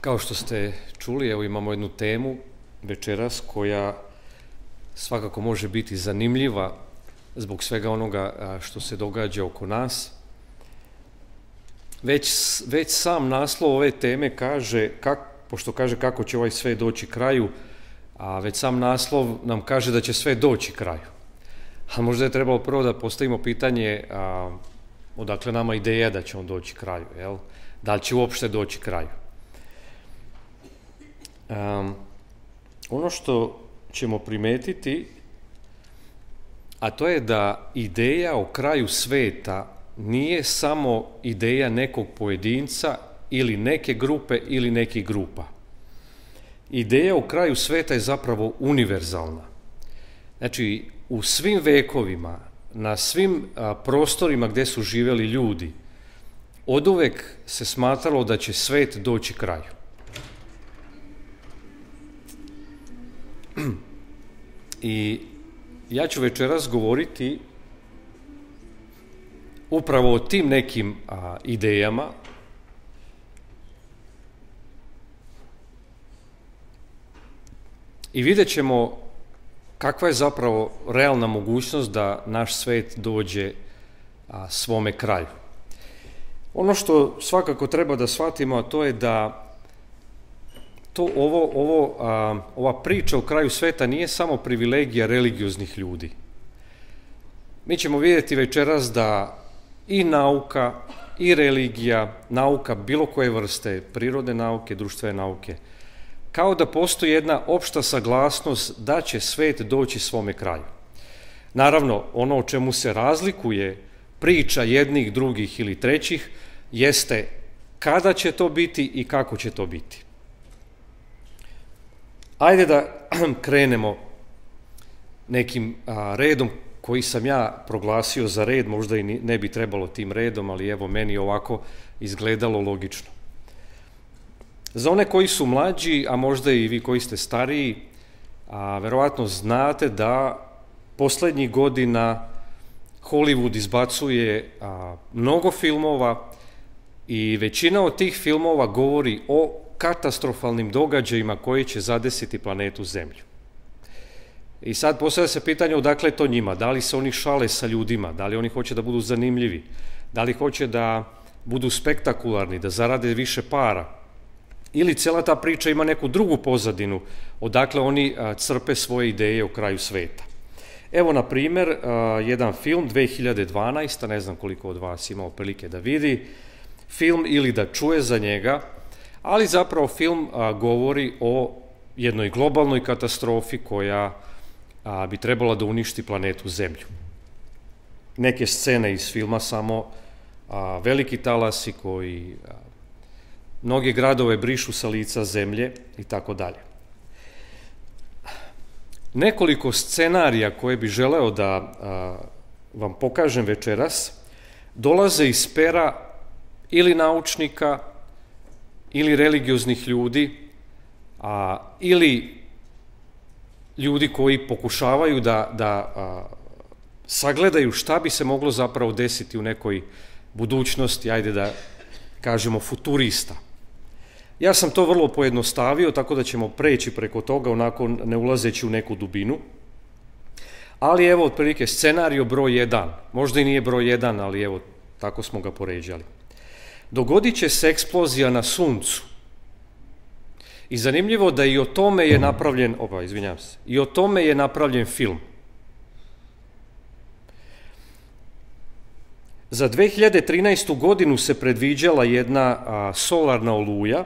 Kao što ste čuli, evo imamo jednu temu večeras koja svakako može biti zanimljiva zbog svega onoga što se događa oko nas. Već, već sam naslov ove teme kaže, kak, pošto kaže kako će ovaj sve doći kraju, a već sam naslov nam kaže da će sve doći kraju. A možda je trebalo prvo da postavimo pitanje a, odakle nama ideja da će on doći kraju, jel? Da li će uopšte doći kraju? Um, ono što ćemo primetiti, a to je da ideja o kraju sveta nije samo ideja nekog pojedinca ili neke grupe ili nekih grupa. Ideja o kraju sveta je zapravo univerzalna. Znači, u svim vekovima, na svim a, prostorima gde su živeli ljudi, od uvek se smatralo da će svet doći kraju. I ja ću večeras govoriti upravo o tim nekim a, idejama i vidjet ćemo kakva je zapravo realna mogućnost da naš svet dođe a, svome kraju. Ono što svakako treba da shvatimo, a to je da to ovo, ovo, a, ova priča o kraju sveta nije samo privilegija religioznih ljudi. Mi ćemo vidjeti večeras da i nauka, i religija, nauka bilo koje vrste, prirodne nauke, društvene nauke, kao da postoji jedna opšta saglasnost da će svet doći svome kraju. Naravno, ono o čemu se razlikuje priča jednih, drugih ili trećih jeste kada će to biti i kako će to biti. Ajde da krenemo nekim a, redom koji sam ja proglasio za red, možda i ne bi trebalo tim redom, ali evo meni ovako izgledalo logično. Za one koji su mlađi, a možda i vi koji ste stariji, a, verovatno znate da poslednjih godina Hollywood izbacuje a, mnogo filmova i većina od tih filmova govori o katastrofalnim događajima koji će zadesiti planetu Zemlju. I sad postavlja se pitanje odakle to njima, da li se oni šale sa ljudima, da li oni hoće da budu zanimljivi, da li hoće da budu spektakularni, da zarade više para, ili cela ta priča ima neku drugu pozadinu, odakle oni crpe svoje ideje o kraju sveta. Evo, na primer, jedan film 2012, ne znam koliko od vas imao prilike da vidi, film ili da čuje za njega, ali zapravo film govori o jednoj globalnoj katastrofi koja bi trebala da uništi planetu Zemlju. Neke scene iz filma samo veliki talasi koji mnoge gradove brišu sa lica zemlje i tako dalje. Nekoliko scenarija koje bi želeo da a, vam pokažem večeras dolaze iz pera ili naučnika ili religioznih ljudi a, ili ljudi koji pokušavaju da, da a, sagledaju šta bi se moglo zapravo desiti u nekoj budućnosti, ajde da kažemo futurista. Ja sam to vrlo pojednostavio, tako da ćemo preći preko toga, onako ne ulazeći u neku dubinu. Ali evo, otprilike, scenario broj 1, možda i nije broj 1, ali evo, tako smo ga poređali. Dogodit će se eksplozija na suncu. I zanimljivo da i o tome je napravljen, oba, izvinjam se, i o tome je napravljen film. Za 2013. godinu se predviđala jedna a, solarna oluja,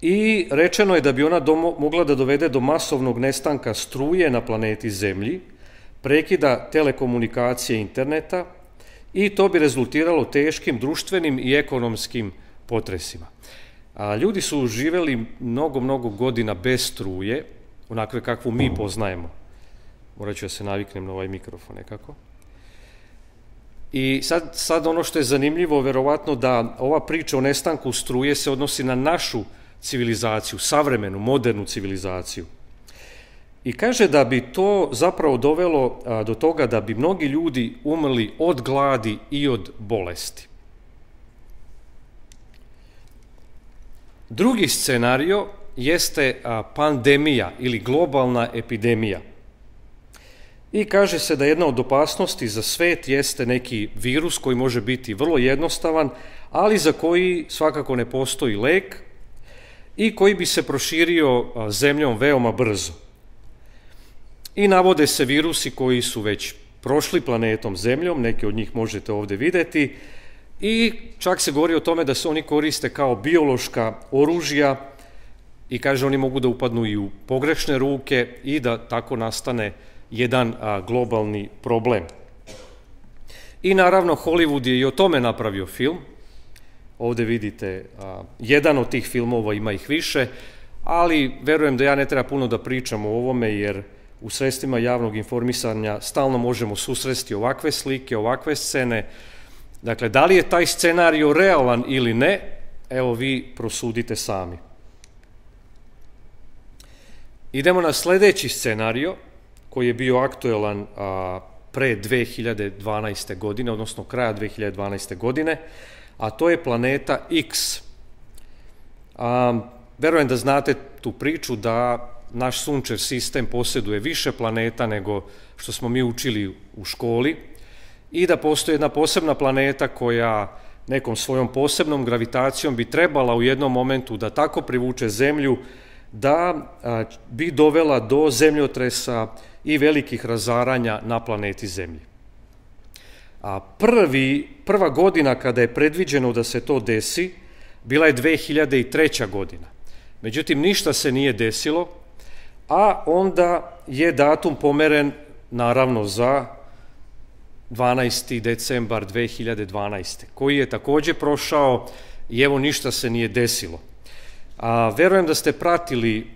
i rečeno je da bi ona domo, mogla da dovede do masovnog nestanka struje na planeti Zemlji, prekida telekomunikacije interneta i to bi rezultiralo teškim društvenim i ekonomskim potresima. A, ljudi su živeli mnogo, mnogo godina bez struje, onakve kakvu mi poznajemo. Morat ću da se naviknem na ovaj mikrofon nekako. I sad, sad ono što je zanimljivo, verovatno da ova priča o nestanku struje se odnosi na našu civilizaciju, savremenu, modernu civilizaciju. I kaže da bi to zapravo dovelo do toga da bi mnogi ljudi umrli od gladi i od bolesti. Drugi scenario jeste pandemija ili globalna epidemija. I kaže se da jedna od opasnosti za svet jeste neki virus koji može biti vrlo jednostavan, ali za koji svakako ne postoji lek i koji bi se proširio zemljom veoma brzo. I navode se virusi koji su već prošli planetom Zemljom, neke od njih možete ovde videti, i čak se govori o tome da se oni koriste kao biološka oružja i kaže oni mogu da upadnu i u pogrešne ruke i da tako nastane jedan a, globalni problem. I naravno Hollywood je i o tome napravio film. Ovde vidite a, jedan od tih filmova, ima ih više, ali verujem da ja ne treba puno da pričam o ovome jer u sredstvima javnog informisanja stalno možemo susresti ovakve slike, ovakve scene. Dakle, da li je taj scenario realan ili ne, evo vi prosudite sami. Idemo na sledeći scenario, koji je bio aktuelan a, pre 2012. godine, odnosno kraja 2012. godine, a to je planeta X. A, verujem da znate tu priču da naš sunčev sistem posjeduje više planeta nego što smo mi učili u školi i da postoji jedna posebna planeta koja nekom svojom posebnom gravitacijom bi trebala u jednom momentu da tako privuče Zemlju da bi dovela do zemljotresa i velikih razaranja na planeti Zemlji. A prvi, prva godina kada je predviđeno da se to desi, bila je 2003. godina. Međutim, ništa se nije desilo, a onda je datum pomeren naravno za 12. decembar 2012. koji je takođe prošao i evo ništa se nije desilo. A, verujem da ste pratili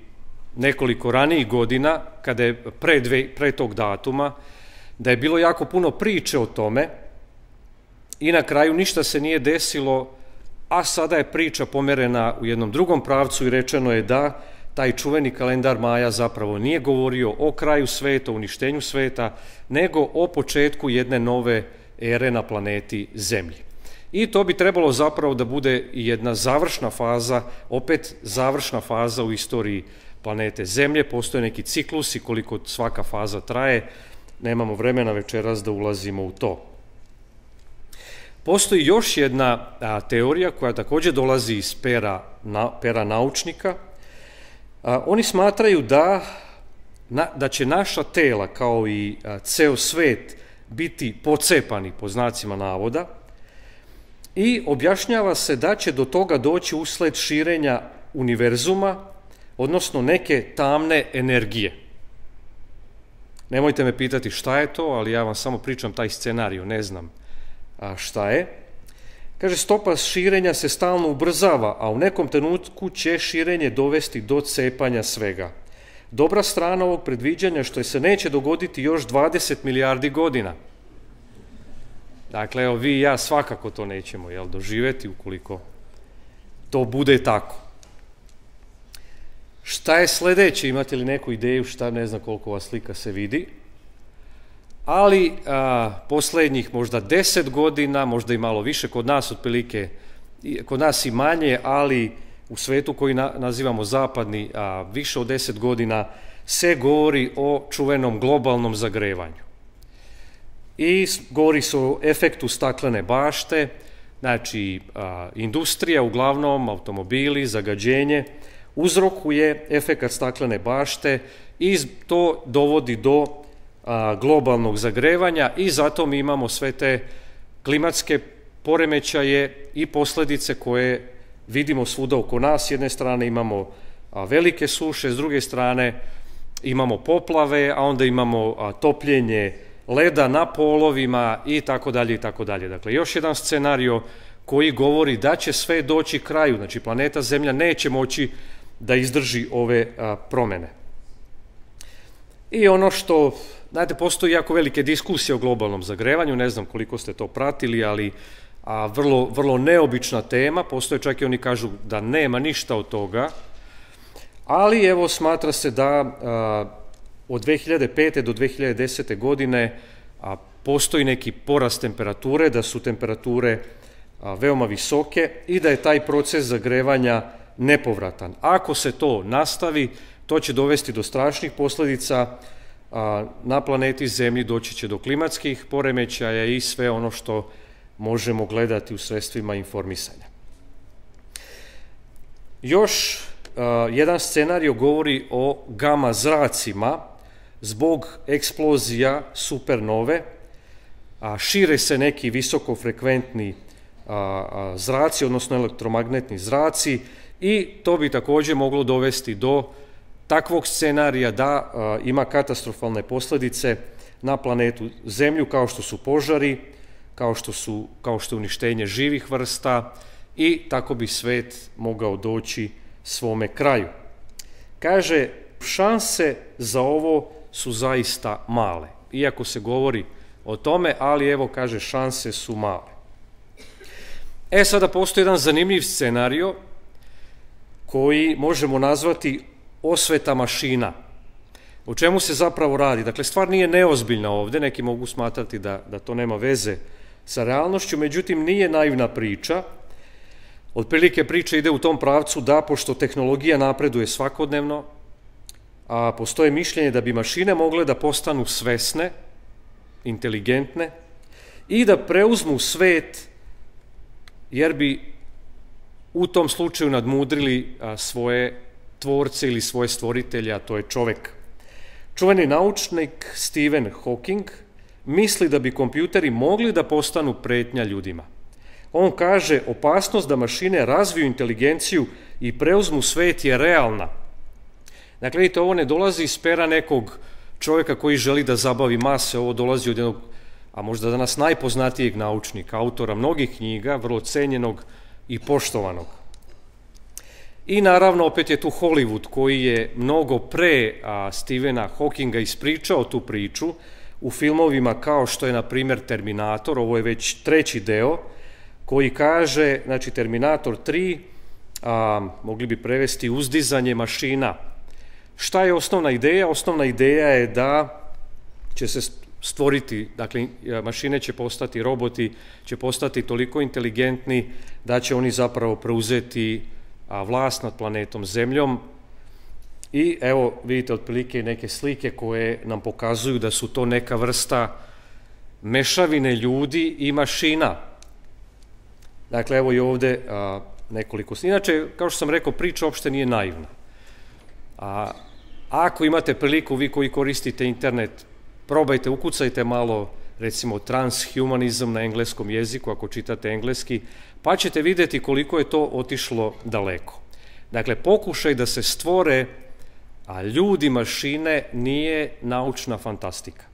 nekoliko ranijih godina, kada je pre, dve, pre tog datuma, da je bilo jako puno priče o tome i na kraju ništa se nije desilo, a sada je priča pomerena u jednom drugom pravcu i rečeno je da taj čuveni kalendar Maja zapravo nije govorio o kraju sveta, uništenju sveta, nego o početku jedne nove ere na planeti Zemlji. I to bi trebalo zapravo da bude jedna završna faza, opet završna faza u istoriji planete Zemlje. Postoje neki ciklusi koliko svaka faza traje, nemamo vremena večeras da ulazimo u to. Postoji još jedna teorija koja takođe dolazi iz pera, na, pera naučnika, Oni smatraju da, na, da će naša tela, kao i a, ceo svet, biti pocepani, po znacima navoda, i objašnjava se da će do toga doći usled širenja univerzuma, odnosno neke tamne energije. Nemojte me pitati šta je to, ali ja vam samo pričam taj scenariju, ne znam šta je. Kaže, stopa širenja se stalno ubrzava, a u nekom trenutku će širenje dovesti do cepanja svega. Dobra strana ovog predviđanja što se neće dogoditi još 20 milijardi godina. Dakle, evo, vi i ja svakako to nećemo jel, doživeti ukoliko to bude tako. Šta je sledeće? Imate li neku ideju šta, ne znam koliko ova slika se vidi? Ali a, poslednjih možda 10 godina, možda i malo više, kod nas otprilike, kod nas i manje, ali u svetu koji na, nazivamo zapadni, a, više od 10 godina, se govori o čuvenom globalnom zagrevanju. I govori se o efektu staklene bašte, znači a, industrija, uglavnom automobili, zagađenje, uzrokuje efekat staklene bašte i to dovodi do globalnog zagrevanja i zato mi imamo sve te klimatske poremećaje i posledice koje vidimo svuda oko nas. S jedne strane imamo velike suše, s druge strane imamo poplave, a onda imamo topljenje leda na polovima i tako dalje i tako dalje. Dakle, još jedan scenario koji govori da će sve doći kraju, znači planeta Zemlja neće moći da izdrži ove promene. I ono što Znate, postoji jako velike diskusije o globalnom zagrevanju, ne znam koliko ste to pratili, ali a, vrlo, vrlo neobična tema, postoje čak i oni kažu da nema ništa od toga, ali evo smatra se da a, od 2005. do 2010. godine a, postoji neki porast temperature, da su temperature a, veoma visoke i da je taj proces zagrevanja nepovratan. Ako se to nastavi, to će dovesti do strašnih posledica, na planeti Zemlji doći će do klimatskih poremećaja i sve ono što možemo gledati u sredstvima informisanja. Još jedan scenario govori o gama zracima zbog eksplozija supernove, a šire se neki visokofrekventni zraci, odnosno elektromagnetni zraci i to bi takođe moglo dovesti do takvog scenarija da a, ima katastrofalne posledice na planetu Zemlju kao što su požari, kao što, su, kao što je uništenje živih vrsta i tako bi svet mogao doći svome kraju. Kaže, šanse za ovo su zaista male, iako se govori o tome, ali evo kaže šanse su male. E sada postoji jedan zanimljiv scenario koji možemo nazvati osveta mašina. O čemu se zapravo radi? Dakle, stvar nije neozbiljna ovde, neki mogu smatrati da, da to nema veze sa realnošću, međutim nije naivna priča. Otprilike priča ide u tom pravcu da, pošto tehnologija napreduje svakodnevno, a postoje mišljenje da bi mašine mogle da postanu svesne, inteligentne i da preuzmu svet jer bi u tom slučaju nadmudrili svoje tvorce ili svoje stvoritelja, to je čovek. Čuveni naučnik Stephen Hawking misli da bi kompjuteri mogli da postanu pretnja ljudima. On kaže, opasnost da mašine razviju inteligenciju i preuzmu svet je realna. Dakle, vidite, ovo ne dolazi iz pera nekog čovjeka koji želi da zabavi mase, ovo dolazi od jednog, a možda danas najpoznatijeg naučnika, autora mnogih knjiga, vrlo cenjenog i poštovanog. I naravno, opet je tu Hollywood koji je mnogo pre a, Stephena Hawkinga ispričao tu priču u filmovima kao što je, na primjer, Terminator, ovo je već treći deo, koji kaže, znači, Terminator 3, a, mogli bi prevesti uzdizanje mašina, Šta je osnovna ideja? Osnovna ideja je da će se stvoriti, dakle mašine će postati, roboti će postati toliko inteligentni da će oni zapravo preuzeti vlast nad planetom Zemljom i evo vidite otprilike neke slike koje nam pokazuju da su to neka vrsta mešavine ljudi i mašina. Dakle, evo i ovde a, nekoliko... Inače, kao što sam rekao, priča uopšte nije naivna. A, Ako imate priliku, vi koji koristite internet, probajte, ukucajte malo, recimo, transhumanizam na engleskom jeziku, ako čitate engleski, pa ćete videti koliko je to otišlo daleko. Dakle, pokušaj da se stvore a ljudi mašine nije naučna fantastika.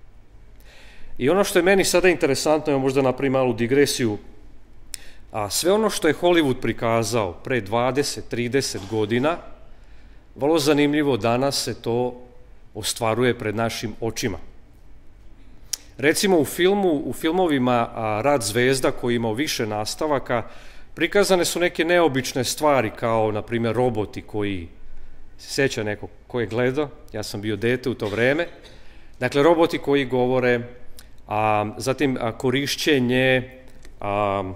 I ono što je meni sada interesantno, je možda napravim malu digresiju, a sve ono što je Hollywood prikazao pre 20-30 godina, Vrlo zanimljivo, danas se to ostvaruje pred našim očima. Recimo u filmu, u filmovima Rad zvezda koji imao više nastavaka, prikazane su neke neobične stvari kao, na primjer, roboti koji se seća neko ko je gledao, ja sam bio dete u to vreme, dakle, roboti koji govore, a, zatim a, korišćenje, a,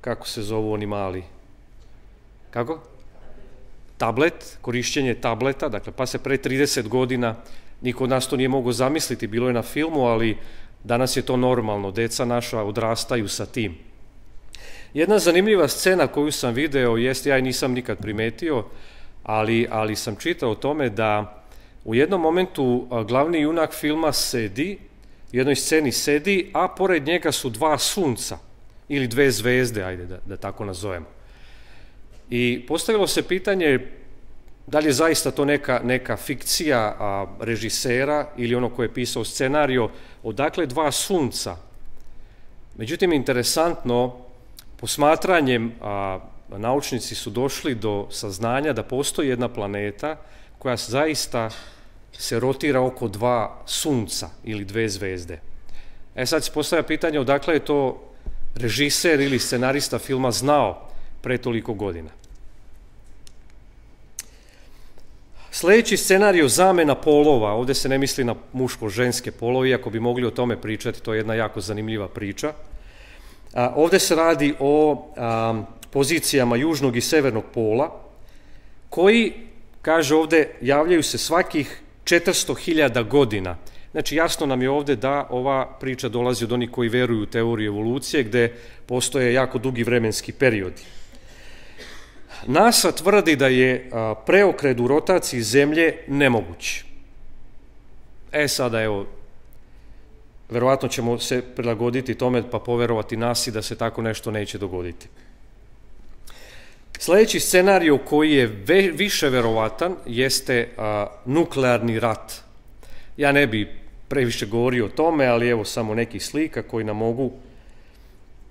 kako se zovu oni mali, kako? tablet, korišćenje tableta, dakle, pa se pre 30 godina niko od nas to nije mogo zamisliti, bilo je na filmu, ali danas je to normalno, deca naša odrastaju sa tim. Jedna zanimljiva scena koju sam video, jeste, ja je nisam nikad primetio, ali, ali sam čitao o tome da u jednom momentu glavni junak filma sedi, u jednoj sceni sedi, a pored njega su dva sunca, ili dve zvezde, ajde da, da tako nazovemo. I postavilo se pitanje da li je zaista to neka, neka fikcija a, režisera ili ono ko je pisao scenario, odakle dva sunca. Međutim, interesantno, posmatranjem a, naučnici su došli do saznanja da postoji jedna planeta koja zaista se rotira oko dva sunca ili dve zvezde. E sad se postavlja pitanje odakle je to režiser ili scenarista filma znao pre toliko godina. Sledeći scenariju zamena polova, ovde se ne misli na muško-ženske polove, iako bi mogli o tome pričati, to je jedna jako zanimljiva priča. A, ovde se radi o a, pozicijama južnog i severnog pola, koji, kaže ovde, javljaju se svakih 400.000 godina. Znači, jasno nam je ovde da ova priča dolazi od onih koji veruju u teoriju evolucije, gde postoje jako dugi vremenski periodi. NASA tvrdi da je preokret u rotaciji Zemlje nemoguć. E sada, evo, verovatno ćemo se prilagoditi tome pa poverovati nasi da se tako nešto neće dogoditi. Sledeći scenariju koji je ve, više verovatan jeste a, nuklearni rat. Ja ne bi previše govorio o tome, ali evo samo nekih slika koji nam mogu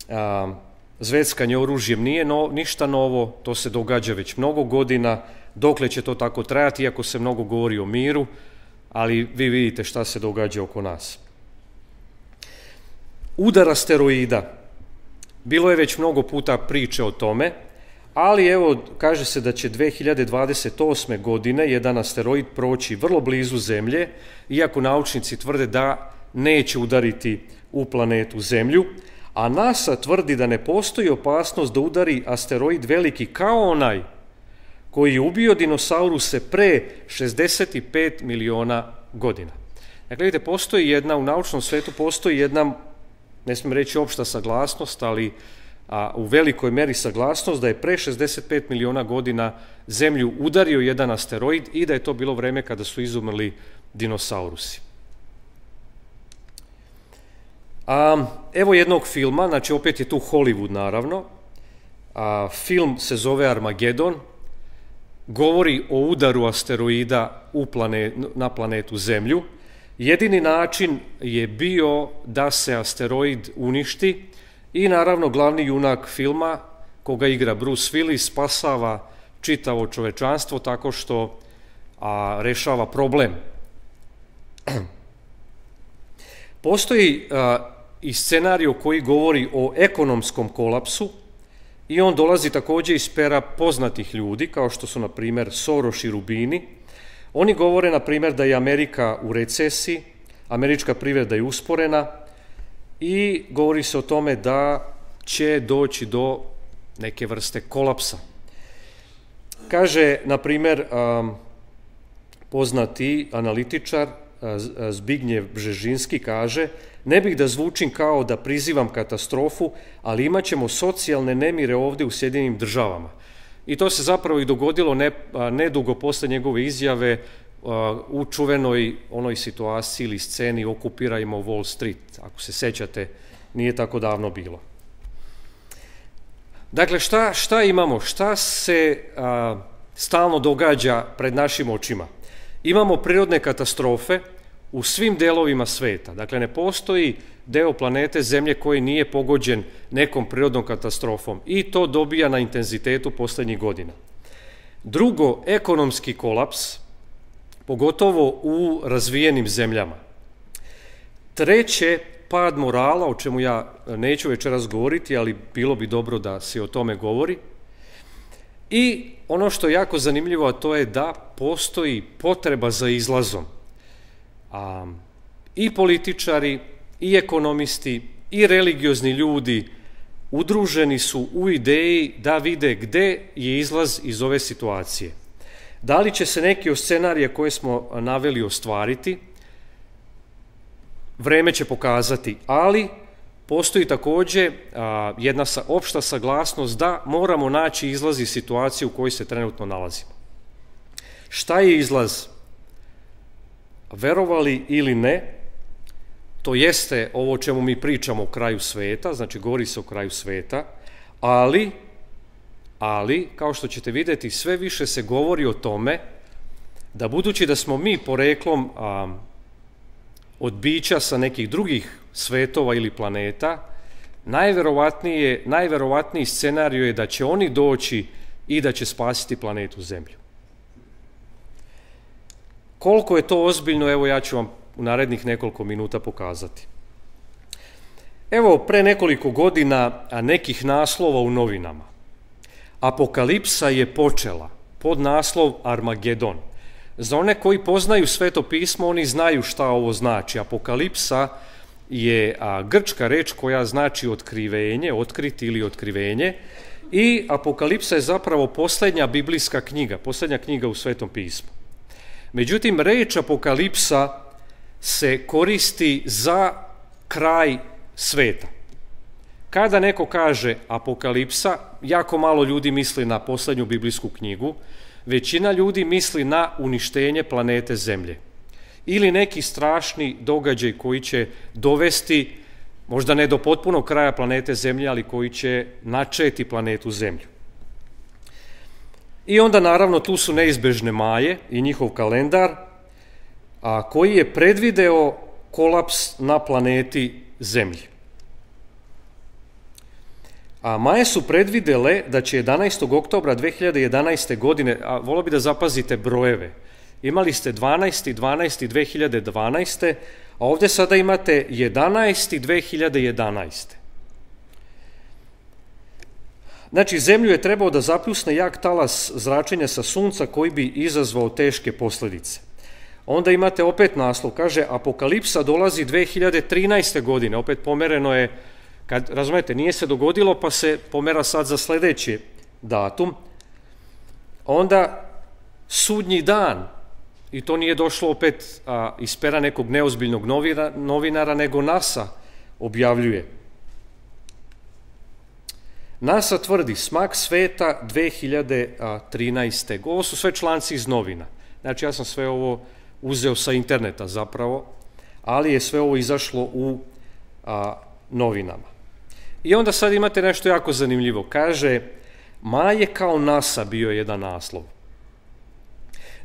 a, zveckanje oružjem nije no, ništa novo, to se događa već mnogo godina, dokle će to tako trajati, iako se mnogo govori o miru, ali vi vidite šta se događa oko nas. Udar asteroida. Bilo je već mnogo puta priče o tome, ali evo, kaže se da će 2028. godine jedan asteroid proći vrlo blizu Zemlje, iako naučnici tvrde da neće udariti u planetu Zemlju, a NASA tvrdi da ne postoji opasnost da udari asteroid veliki kao onaj koji je ubio dinosauruse pre 65 miliona godina. Dakle, vidite, postoji jedna, u naučnom svetu postoji jedna, ne smijem reći opšta saglasnost, ali a, u velikoj meri saglasnost da je pre 65 miliona godina Zemlju udario jedan asteroid i da je to bilo vreme kada su izumrli dinosaurusi. A, evo jednog filma, znači opet je tu Hollywood naravno. A, film se zove Armagedon, govori o udaru asteroida u planet, na planetu Zemlju. Jedini način je bio da se asteroid uništi i naravno glavni junak filma, koga igra Bruce Willis, spasava čitavo čovečanstvo tako što a, rešava problem. Postoji a, i scenariju koji govori o ekonomskom kolapsu i on dolazi takođe iz pera poznatih ljudi, kao što su, na primer, Soros i Rubini. Oni govore, na primer, da je Amerika u recesiji, američka privreda je usporena i govori se o tome da će doći do neke vrste kolapsa. Kaže, na primer, poznati analitičar Zbignjev Bžežinski kaže Ne bih da zvučim kao da prizivam katastrofu, ali imat ćemo socijalne nemire ovde u Sjedinim državama. I to se zapravo i dogodilo ne, nedugo posle njegove izjave u čuvenoj onoj situaciji ili sceni okupirajmo Wall Street. Ako se sećate, nije tako davno bilo. Dakle, šta, šta imamo? Šta se a, stalno događa pred našim očima? Imamo prirodne katastrofe, u svim delovima sveta. Dakle, ne postoji deo planete Zemlje koji nije pogođen nekom prirodnom katastrofom i to dobija na intenzitetu poslednjih godina. Drugo, ekonomski kolaps, pogotovo u razvijenim zemljama. Treće, pad morala, o čemu ja neću večeras govoriti, ali bilo bi dobro da se o tome govori. I ono što je jako zanimljivo, a to je da postoji potreba za izlazom a, i političari, i ekonomisti, i religiozni ljudi udruženi su u ideji da vide gde je izlaz iz ove situacije. Da li će se neki od scenarija koje smo naveli ostvariti, vreme će pokazati, ali postoji takođe a, jedna sa, opšta saglasnost da moramo naći izlaz iz situacije u kojoj se trenutno nalazimo. Šta je izlaz? Verovali ili ne, to jeste ovo o čemu mi pričamo o kraju sveta, znači govori se o kraju sveta, ali, ali, kao što ćete videti, sve više se govori o tome da budući da smo mi poreklom a, od bića sa nekih drugih svetova ili planeta, najverovatnije, najverovatniji scenariju je da će oni doći i da će spasiti planetu Zemlju. Koliko je to ozbiljno, evo ja ću vam u narednih nekoliko minuta pokazati. Evo, pre nekoliko godina nekih naslova u novinama. Apokalipsa je počela, pod naslov Armagedon. Za one koji poznaju sveto pismo, oni znaju šta ovo znači. Apokalipsa je a, grčka reč koja znači otkrivenje, otkriti ili otkrivenje i Apokalipsa je zapravo poslednja biblijska knjiga, poslednja knjiga u Svetom pismu. Međutim, reč Apokalipsa se koristi za kraj sveta. Kada neko kaže Apokalipsa, jako malo ljudi misli na poslednju biblijsku knjigu, većina ljudi misli na uništenje planete Zemlje ili neki strašni događaj koji će dovesti, možda ne do potpunog kraja planete Zemlje, ali koji će načeti planetu Zemlju. I onda naravno tu su neizbežne maje i njihov kalendar, a koji je predvideo kolaps na planeti Zemlji. A Maje su predvidele da će 11. oktobra 2011. godine, a volio bi da zapazite brojeve, imali ste 12. 12. 2012. a ovde sada imate 11. 2011. Znači, zemlju je trebao da zapljusne jak talas zračenja sa sunca koji bi izazvao teške posledice. Onda imate opet naslov, kaže Apokalipsa dolazi 2013. godine, opet pomereno je, kad, razumete, nije se dogodilo pa se pomera sad za sledeći datum. Onda sudnji dan, i to nije došlo opet a, iz pera nekog neozbiljnog novira, novinara, nego NASA objavljuje. NASA tvrdi smak sveta 2013. Ovo su sve članci iz novina. Znači ja sam sve ovo uzeo sa interneta zapravo, ali je sve ovo izašlo u a, novinama. I onda sad imate nešto jako zanimljivo. Kaže, Maje kao NASA bio jedan naslov.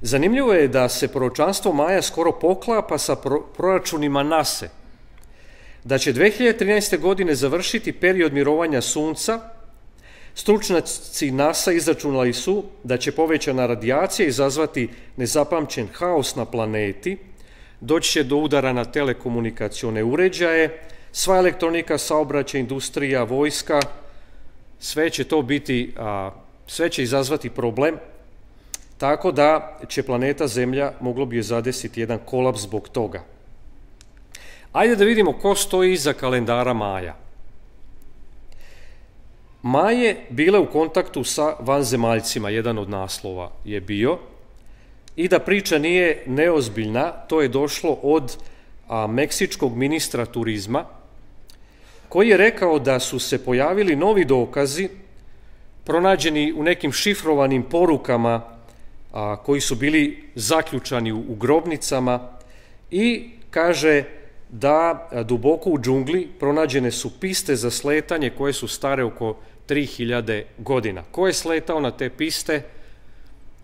Zanimljivo je da se proročanstvo Maja skoro poklapa sa pro, proračunima NASA. Da će 2013. godine završiti period mirovanja sunca, stručnjaci NASA izračunali su da će povećana radijacija izazvati nezapamćen haos na planeti, doći će do udara na telekomunikacione uređaje, sva elektronika, saobraćaj, industrija, vojska, sve će to biti, a, sve će izazvati problem Tako da će planeta Zemlja, moglo bi je zadesiti jedan kolaps zbog toga. Ajde da vidimo ko stoji iza kalendara Maja. Maje bile u kontaktu sa vanzemaljcima, jedan od naslova je bio, i da priča nije neozbiljna, to je došlo od a, meksičkog ministra turizma, koji je rekao da su se pojavili novi dokazi pronađeni u nekim šifrovanim porukama a, koji su bili zaključani u, u grobnicama i kaže da duboko u džungli pronađene su piste za sletanje koje su stare oko 3000 godina. Ko je sletao na te piste?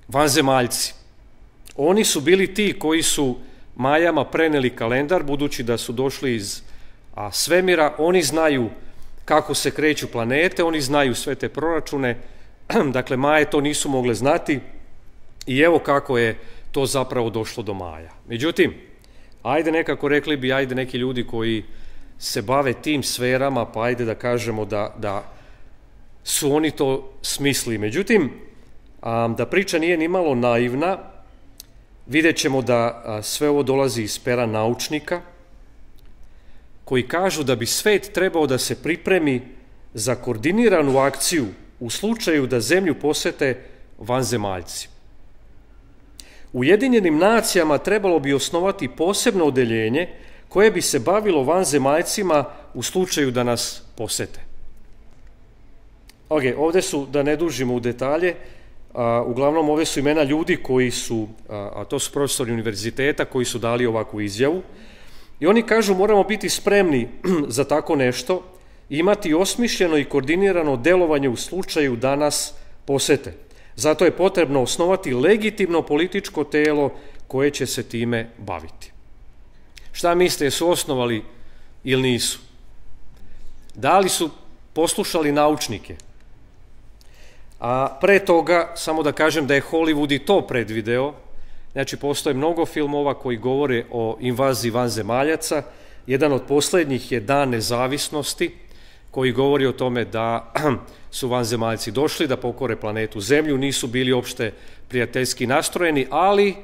Vanzemaljci. Oni su bili ti koji su Majama preneli kalendar, budući da su došli iz a, svemira, oni znaju kako se kreću planete, oni znaju sve te proračune, dakle Maje to nisu mogle znati, I evo kako je to zapravo došlo do maja. Međutim, ajde nekako rekli bi, ajde neki ljudi koji se bave tim sferama, pa ajde da kažemo da, da su oni to smisli. Međutim, da priča nije ni malo naivna, vidjet ćemo da sve ovo dolazi iz pera naučnika, koji kažu da bi svet trebao da se pripremi za koordiniranu akciju u slučaju da zemlju posete vanzemaljci. Ujedinjenim nacijama trebalo bi osnovati posebno odeljenje koje bi se bavilo vanzemaljcima u slučaju da nas posete. Ok, ovde su, da ne dužimo u detalje, a, uglavnom ove su imena ljudi koji su, a, a to su profesori univerziteta koji su dali ovakvu izjavu, i oni kažu moramo biti spremni za tako nešto, imati osmišljeno i koordinirano delovanje u slučaju da nas posete. Zato je potrebno osnovati legitimno političko telo koje će se time baviti. Šta mislite, su osnovali ili nisu? Da li su poslušali naučnike? A pre toga, samo da kažem da je Hollywood i to predvideo, znači postoje mnogo filmova koji govore o invaziji vanzemaljaca, jedan od poslednjih je Dan nezavisnosti, koji govori o tome da su vanzemaljci došli da pokore planetu Zemlju, nisu bili opšte prijateljski nastrojeni, ali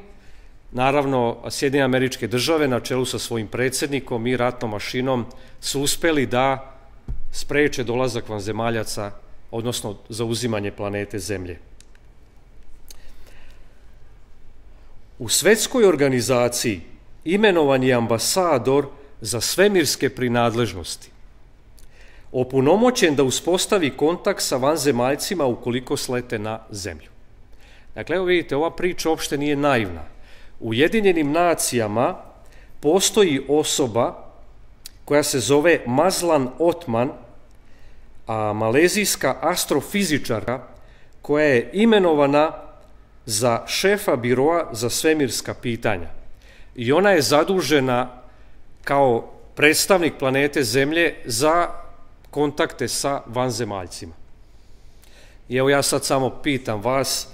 naravno Sjedinje američke države na čelu sa svojim predsednikom i ratnom mašinom su uspeli da spreče dolazak vanzemaljaca odnosno zauzimanje planete Zemlje. U svetskoj organizaciji imenovan je ambasador za svemirske prinadležnosti, opunomoćen da uspostavi kontakt sa vanzemaljcima ukoliko slete na zemlju. Dakle, evo vidite, ova priča uopšte nije naivna. U Ujedinjenim nacijama postoji osoba koja se zove Mazlan Otman, a malezijska astrofizičara koja je imenovana za šefa biroa za svemirska pitanja. I ona je zadužena kao predstavnik planete Zemlje za kontakte sa vanzemaljcima. I evo ja sad samo pitam vas,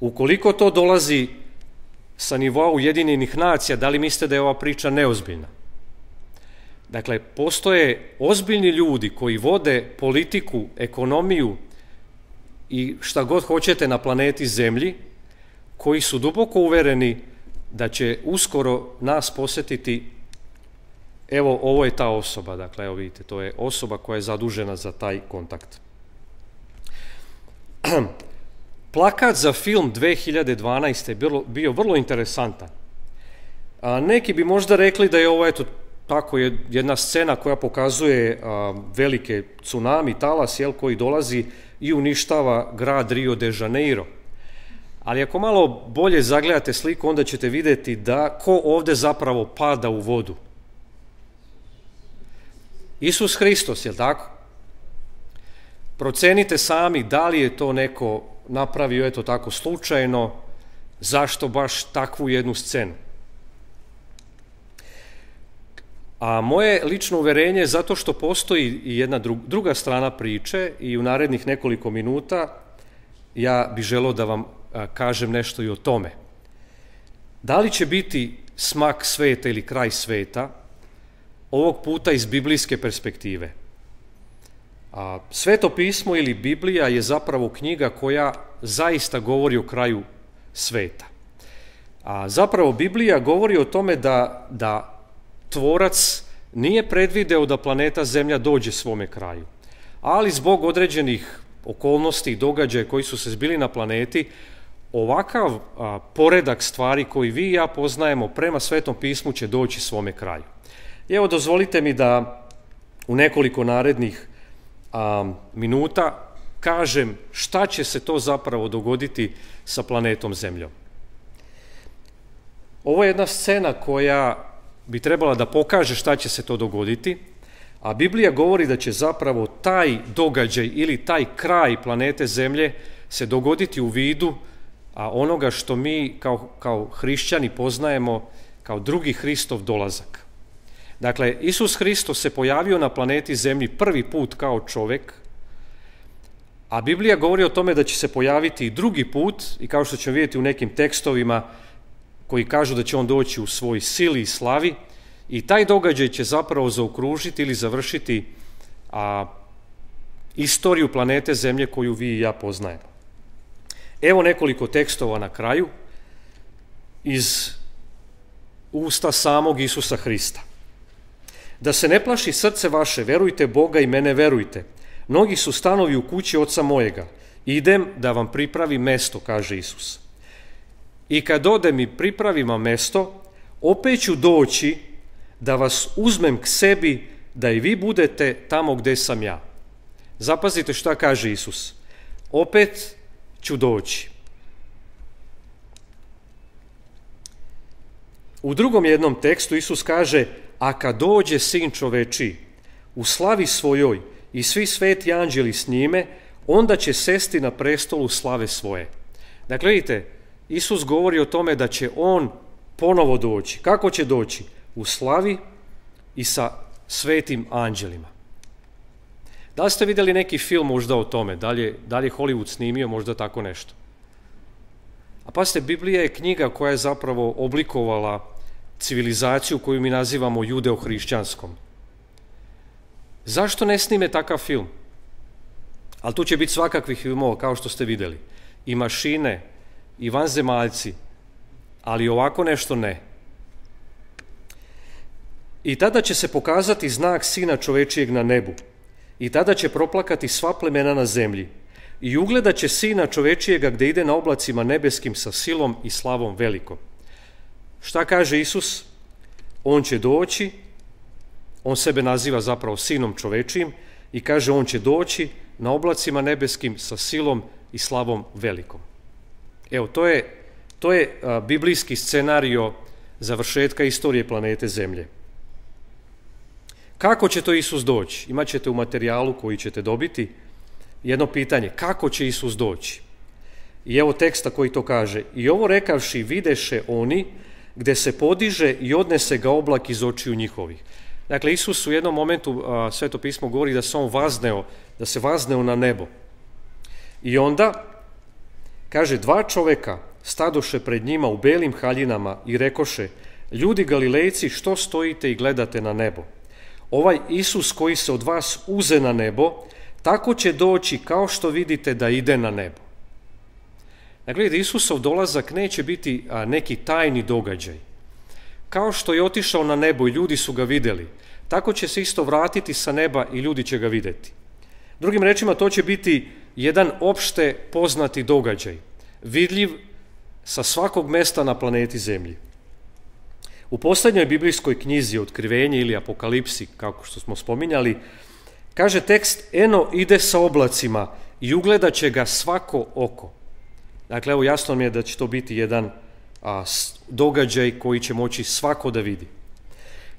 ukoliko to dolazi sa nivoa Ujedinjenih nacija, da li mislite da je ova priča neozbiljna? Dakle, postoje ozbiljni ljudi koji vode politiku, ekonomiju i šta god hoćete na planeti Zemlji, koji su duboko uvereni da će uskoro nas posetiti evo ovo je ta osoba, dakle evo vidite, to je osoba koja je zadužena za taj kontakt. Plakat za film 2012. je bilo, bio vrlo interesantan. A neki bi možda rekli da je ovo eto tako je jedna scena koja pokazuje a, velike tsunami, talas, jel, koji dolazi i uništava grad Rio de Janeiro. Ali ako malo bolje zagledate sliku, onda ćete videti da ko ovde zapravo pada u vodu. Isus Hristos, je tako? Procenite sami da li je to neko napravio eto tako slučajno, zašto baš takvu jednu scenu. A moje lično uverenje je zato što postoji i jedna druga strana priče i u narednih nekoliko minuta ja bih želeo da vam kažem nešto i o tome. Da li će biti smak sveta ili kraj sveta, ovog puta iz biblijske perspektive? A, Sveto pismo ili Biblija je zapravo knjiga koja zaista govori o kraju sveta. A zapravo Biblija govori o tome da, da tvorac nije predvideo da planeta Zemlja dođe svome kraju, ali zbog određenih okolnosti i događaja koji su se zbili na planeti, ovakav a, poredak stvari koji vi i ja poznajemo prema Svetom pismu će doći svome kraju. Evo dozvolite mi da u nekoliko narednih a, minuta kažem šta će se to zapravo dogoditi sa planetom Zemljom. Ovo je jedna scena koja bi trebala da pokaže šta će se to dogoditi, a Biblija govori da će zapravo taj događaj ili taj kraj planete Zemlje se dogoditi u vidu a onoga što mi kao, kao hrišćani poznajemo kao drugi Hristov dolazak. Dakle, Isus Hristos se pojavio na planeti Zemlji prvi put kao čovek, a Biblija govori o tome da će se pojaviti i drugi put, i kao što ćemo vidjeti u nekim tekstovima koji kažu da će on doći u svoj sili i slavi, i taj događaj će zapravo zaokružiti ili završiti a, istoriju planete Zemlje koju vi i ja poznajemo. Evo nekoliko tekstova na kraju iz usta samog Isusa Hrista. Da se ne plaši srce vaše, verujte Boga i mene verujte. Mnogi su stanovi u kući oca mojega. Idem da vam pripravim mesto, kaže Isus. I kad odem i pripravim vam mesto, opet ću doći da vas uzmem k sebi, da i vi budete tamo gde sam ja. Zapazite šta kaže Isus. Opet ću doći. U drugom jednom tekstu Isus kaže, a kad dođe sin čoveči u slavi svojoj i svi sveti anđeli s njime, onda će sesti na prestolu slave svoje. Dakle, vidite, Isus govori o tome da će on ponovo doći. Kako će doći? U slavi i sa svetim anđelima. Da li ste videli neki film možda o tome? Da li je, da li je Hollywood snimio možda tako nešto? A pa ste, Biblija je knjiga koja je zapravo oblikovala civilizaciju koju mi nazivamo judeo-hrišćanskom. Zašto ne snime takav film? Ali tu će biti svakakvih filmova, kao što ste videli. I mašine, i vanzemaljci, ali ovako nešto ne. I tada će se pokazati znak Sina čovečijeg na nebu. i tada će proplakati sva plemena na zemlji i ugledat će sina čovečijega gde ide na oblacima nebeskim sa silom i slavom velikom. Šta kaže Isus? On će doći, on sebe naziva zapravo sinom čovečijim i kaže on će doći na oblacima nebeskim sa silom i slavom velikom. Evo, to je, to je a, biblijski scenario završetka istorije planete Zemlje. Kako će to Isus doći? Imaćete u materijalu koji ćete dobiti jedno pitanje. Kako će Isus doći? I evo teksta koji to kaže. I ovo rekavši videše oni gde se podiže i odnese ga oblak iz očiju njihovih. Dakle, Isus u jednom momentu, a, Sveto pismo govori da se on vazneo, da se vazneo na nebo. I onda, kaže, dva čoveka stadoše pred njima u belim haljinama i rekoše, ljudi Galilejci, što stojite i gledate na nebo? Ovaj Isus koji se od vas uze na nebo, tako će doći kao što vidite da ide na nebo. Dakle, Isusov dolazak neće biti neki tajni događaj. Kao što je otišao na nebo i ljudi su ga videli, tako će se isto vratiti sa neba i ljudi će ga videti. Drugim rečima, to će biti jedan opšte poznati događaj, vidljiv sa svakog mesta na planeti Zemlji. U poslednjoj biblijskoj knjizi Otkrivenje ili Apokalipsi, kako što smo spominjali, kaže tekst Eno ide sa oblacima i ugledat će ga svako oko. Dakle, evo jasno mi je da će to biti jedan a, događaj koji će moći svako da vidi.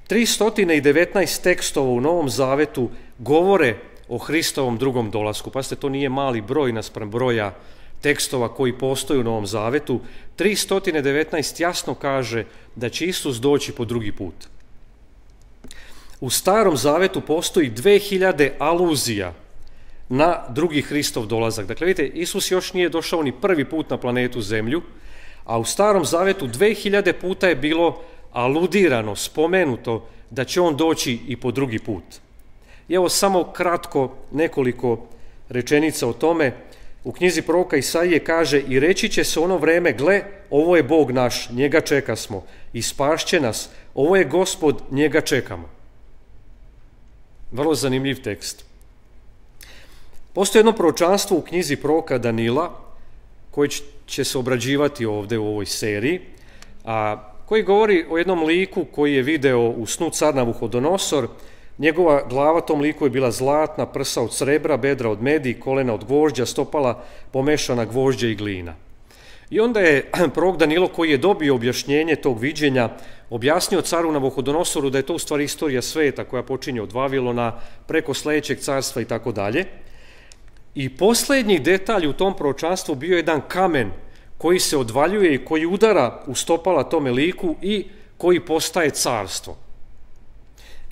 319 tekstova u Novom Zavetu govore o Hristovom drugom dolasku. Pazite, to nije mali broj naspram broja tekstova koji postoje u Novom Zavetu. 319 jasno kaže da će Isus doći po drugi put. U Starom Zavetu postoji 2000 aluzija na drugi Hristov dolazak. Dakle, vidite, Isus još nije došao ni prvi put na planetu Zemlju, a u Starom Zavetu 2000 puta je bilo aludirano, spomenuto da će on doći i po drugi put. I evo samo kratko nekoliko rečenica o tome. U knjizi proroka Isaije kaže i reći će se ono vreme, gle, ovo je Bog naš, njega čeka smo, i spašće nas, ovo je gospod, njega čekamo. Vrlo zanimljiv tekst. Postoje jedno proročanstvo u knjizi proroka Danila, koje će se obrađivati ovde u ovoj seriji, a koji govori o jednom liku koji je video u snu car Navuhodonosor. Njegova glava tom liku je bila zlatna, prsa od srebra, bedra od medi, kolena od gvožđa, stopala pomešana gvožđa i glina. I onda je prorok Danilo koji je dobio objašnjenje tog viđenja objasnio caru Navuhodonosoru da je to u stvari istorija sveta koja počinje od Vavilona preko sledećeg carstva i tako dalje. I poslednji detalj u tom proročanstvu bio je jedan kamen koji se odvaljuje i koji udara u stopala tome liku i koji postaje carstvo.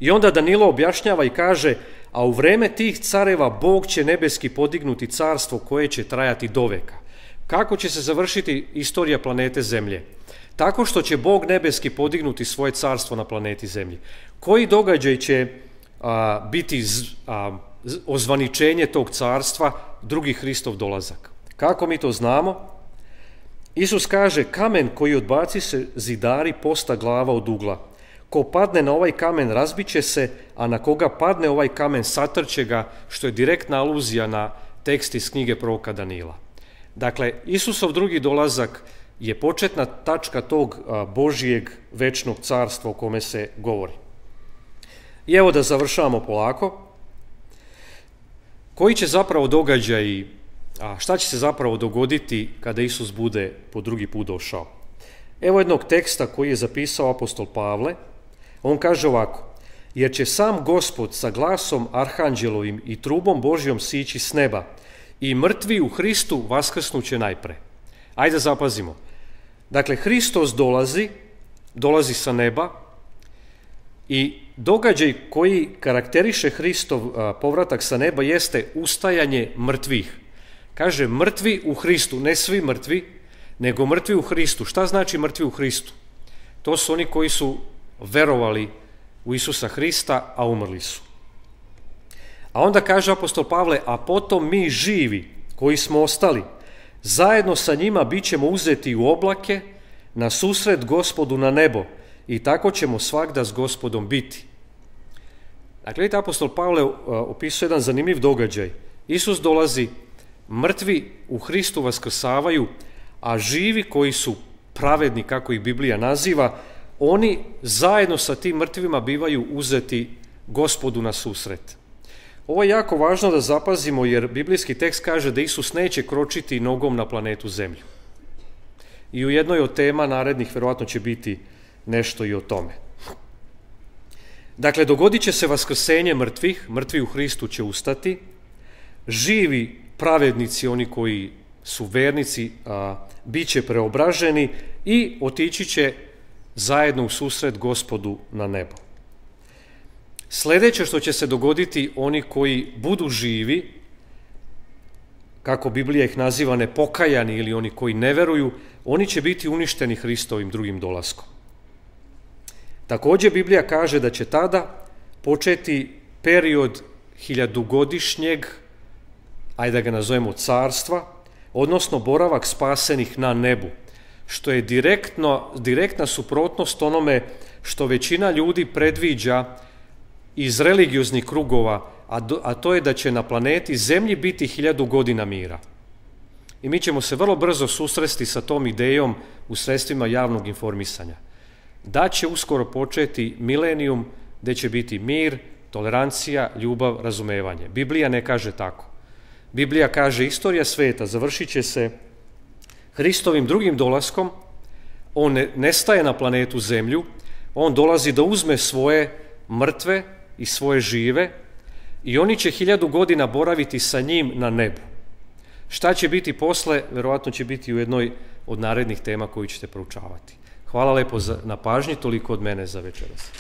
I onda Danilo objašnjava i kaže, a u vreme tih careva Bog će nebeski podignuti carstvo koje će trajati do veka. Kako će se završiti istorija planete Zemlje? Tako što će Bog nebeski podignuti svoje carstvo na planeti Zemlji. Koji događaj će a, biti z, a, ozvaničenje tog carstva, drugi Hristov dolazak? Kako mi to znamo? Isus kaže, kamen koji odbaci se zidari posta glava od ugla. Ko padne na ovaj kamen razbiće se, a na koga padne ovaj kamen satrće ga, što je direktna aluzija na tekst iz knjige proroka Danila. Dakle, Isusov drugi dolazak je početna tačka tog Božijeg večnog carstva o kome se govori. I evo da završavamo polako. Koji će zapravo događaji a šta će se zapravo dogoditi kada Isus bude po drugi put došao? Evo jednog teksta koji je zapisao apostol Pavle. On kaže ovako, jer će sam gospod sa glasom arhanđelovim i trubom Božjom sići s neba i mrtvi u Hristu vaskrsnuće najpre. Ajde zapazimo. Dakle, Hristos dolazi, dolazi sa neba i događaj koji karakteriše Hristov povratak sa neba jeste ustajanje mrtvih. Kaže, mrtvi u Hristu, ne svi mrtvi, nego mrtvi u Hristu. Šta znači mrtvi u Hristu? To su oni koji su verovali u Isusa Hrista, a umrli su. A onda kaže apostol Pavle, a potom mi živi, koji smo ostali, zajedno sa njima bit ćemo uzeti u oblake, na susret gospodu na nebo i tako ćemo svakda s gospodom biti. Dakle, vidite, apostol Pavle opisuje jedan zanimljiv događaj. Isus dolazi, mrtvi u Hristu vaskrsavaju, a živi koji su pravedni, kako ih Biblija naziva, oni zajedno sa tim mrtvima bivaju uzeti gospodu na susret. Ovo je jako važno da zapazimo jer biblijski tekst kaže da Isus neće kročiti nogom na planetu Zemlju. I u jednoj od tema narednih verovatno će biti nešto i o tome. Dakle, dogodit će se vaskrsenje mrtvih, mrtvi u Hristu će ustati, živi pravednici, oni koji su vernici, a, bit će preobraženi i otići će zajedno u susret gospodu na nebo. Sledeće što će se dogoditi, oni koji budu živi, kako Biblija ih naziva nepokajani ili oni koji ne veruju, oni će biti uništeni Hristovim drugim dolaskom. Takođe Biblija kaže da će tada početi period hiljadugodišnjeg, ajde da ga nazovemo carstva, odnosno boravak spasenih na nebu, što je direktno, direktna suprotnost onome što većina ljudi predviđa iz religioznih krugova, a, do, a to je da će na planeti Zemlji biti hiljadu godina mira. I mi ćemo se vrlo brzo susresti sa tom idejom u sredstvima javnog informisanja. Da će uskoro početi milenijum gde će biti mir, tolerancija, ljubav, razumevanje. Biblija ne kaže tako. Biblija kaže istorija sveta završit će se Hristovim drugim dolaskom, on ne, nestaje na planetu Zemlju, on dolazi da uzme svoje mrtve i svoje žive i oni će hiljadu godina boraviti sa njim na nebu. Šta će biti posle, verovatno će biti u jednoj od narednih tema koju ćete proučavati. Hvala lepo za, na pažnji, toliko od mene za večeras.